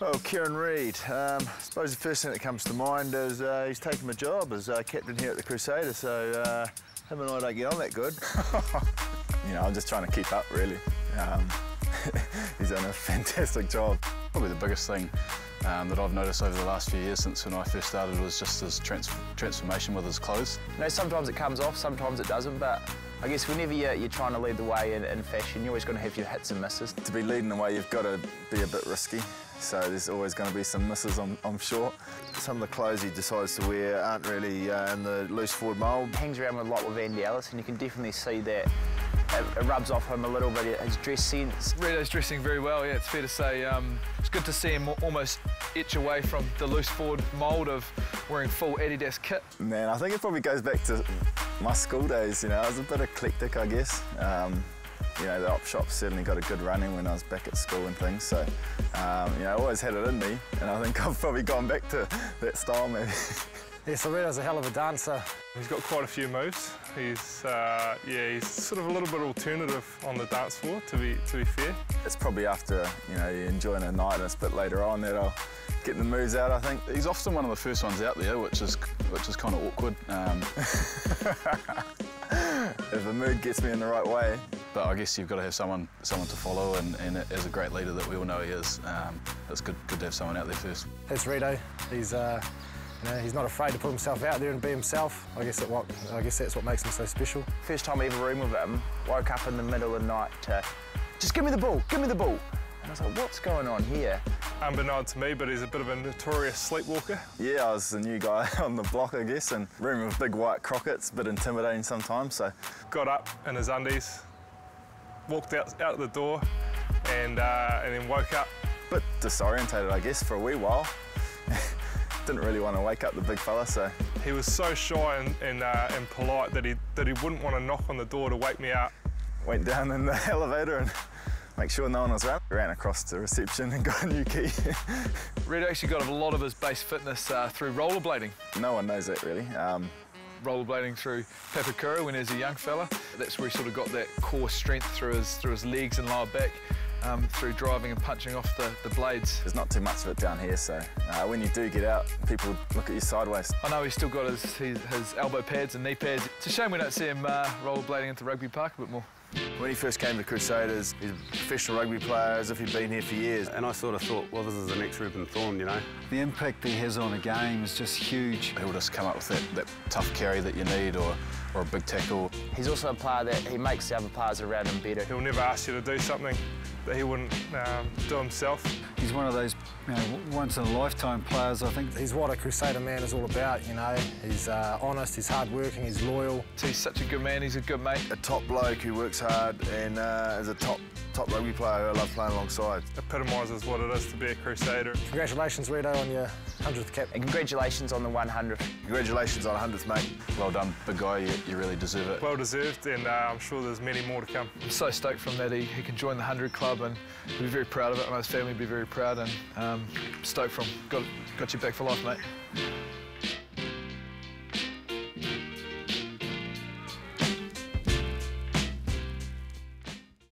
Well, Kieran Read. Um, I suppose the first thing that comes to mind is uh, he's taken my job as uh, captain here at the Crusader, so uh, him and I don't get on that good. you know, I'm just trying to keep up, really. Um, he's done a fantastic job. Probably the biggest thing um, that I've noticed over the last few years since when I first started was just his trans transformation with his clothes. You know, sometimes it comes off, sometimes it doesn't, but I guess whenever you're, you're trying to lead the way in, in fashion, you're always going to have your hits and misses. To be leading the way, you've got to be a bit risky. So there's always going to be some misses, I'm, I'm sure. Some of the clothes he decides to wear aren't really uh, in the loose forward mould. Hangs around a lot with Andy Ellis, and you can definitely see that it, it, rubs off him a little bit, his dress sense. Reado's dressing very well, yeah, it's fair to say. Um, it's good to see him almost etch away from the loose forward mould of wearing full Adidas kit. Man, I think it probably goes back to my school days, you know, I was a bit eclectic, I guess. Um, you know, the op shop certainly got a good running when I was back at school and things. So, um, you know, I always had it in me, and I think I've probably gone back to that style maybe. Yeah, so Reado's a hell of a dancer. He's got quite a few moves. He's, uh, yeah, he's sort of a little bit alternative on the dance floor, to be, to be fair. It's probably after, you know, you're enjoying a night and it's a bit later on that I'll get the moves out, I think. He's often one of the first ones out there, which is, which is kind of awkward. Um, if the mood gets me in the right way. But I guess you've got to have someone someone to follow, and, and as a great leader that we all know he is, um, it's good, good to have someone out there first. That's Rito. He's, uh, you know, he's not afraid to put himself out there and be himself. I guess, that what, I guess that's what makes him so special. First time I ever roomed with him, woke up in the middle of the night to, just give me the ball, give me the ball. And I was like, what's going on here? Unbeknownst to me, but he's a bit of a notorious sleepwalker. Yeah, I was the new guy on the block, I guess, and room with big white crockets, a bit intimidating sometimes, so. Got up in his undies, walked out, out the door, and, uh, and then woke up. a Bit disorientated, I guess, for a wee while. Didn't really want to wake up the big fella, so. He was so shy and, and, uh, and polite that he, that he wouldn't want to knock on the door to wake me up. Went down in the elevator and make sure no one was around. Ran across to reception and got a new key. Red actually got a lot of his base fitness uh, through rollerblading. No one knows that really. Um, rollerblading through Papakura when he was a young fella. That's where he sort of got that core strength through his through his legs and lower back. Um, through driving and punching off the, the blades. There's not too much of it down here, so uh, when you do get out, people look at you sideways. I know he's still got his, his, his elbow pads and knee pads. It's a shame we don't see him uh, rollerblading into Rugby Park a bit more. When he first came to Crusaders, he's a professional rugby player as if he'd been here for years. And I sort of thought, well, this is the next Reuben Thorne, you know. The impact he has on a game is just huge. He'll just come up with that, that tough carry that you need or, or a big tackle. He's also a player that he makes the other players around him better. He'll never ask you to do something that he wouldn't um, do himself. He's one of those you know, once-in-a-lifetime players, I think. He's what a Crusader man is all about, you know. He's uh, honest, he's hard-working, he's loyal. He's such a good man, he's a good mate. A top bloke who works hard and uh, is a top top rugby player who I love playing alongside. Epitomises what it is to be a Crusader. Congratulations, Reado, on your 100th cap. And congratulations on the 100th. Congratulations on 100th, mate. Well done, big guy, you, you really deserve it. Well deserved, and uh, I'm sure there's many more to come. I'm so stoked from that he, he can join the 100 club and we'll be very proud of it, and his family be very proud, and um, stoked from, got, got you back for life, mate.